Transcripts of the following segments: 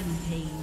Rampage.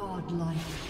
Godlike.